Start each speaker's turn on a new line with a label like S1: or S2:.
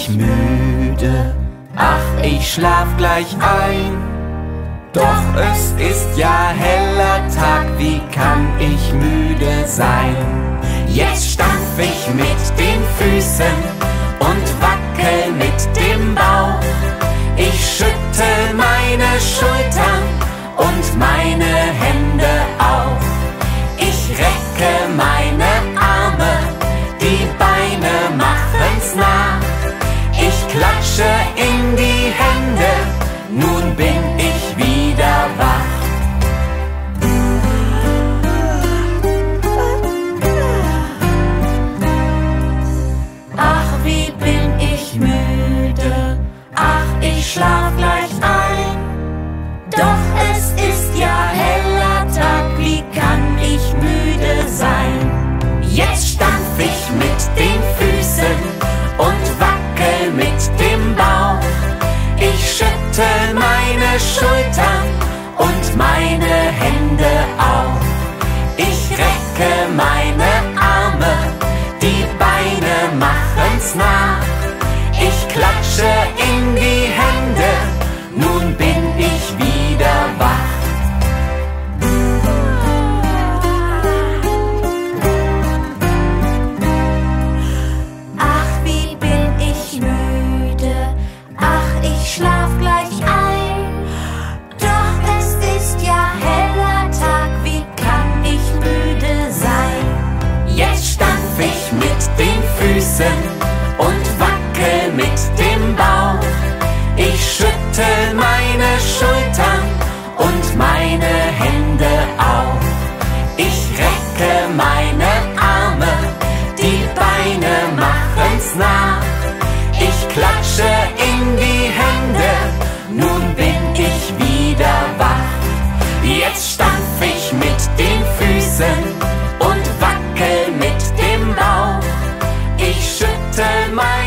S1: ich müde, ach, ich schlaf gleich ein. Doch es ist ja heller Tag, wie kann ich müde sein? Jetzt stampf ich mit den Füßen und wackel mit dem Bauch. Ich schüttel meine Schultern und meine schlaf gleich ein. Doch es ist ja heller Tag, wie kann ich müde sein? Jetzt stampf ich mit den Füßen und wackel mit dem Bauch. Ich schütte meine Schultern und meine Hände auf. Ich recke meine Arme, die Beine machen's nach. Ich klatsche in die Hände. gleich ein. Doch es ist ja heller Tag, wie kann ich müde sein? Jetzt stampf ich mit den Füßen und wackel mit dem Bauch. Ich schüttel meine Schultern und meine Hände auf. Ich recke meine Arme, die Beine machen's nach. Ich klatsche my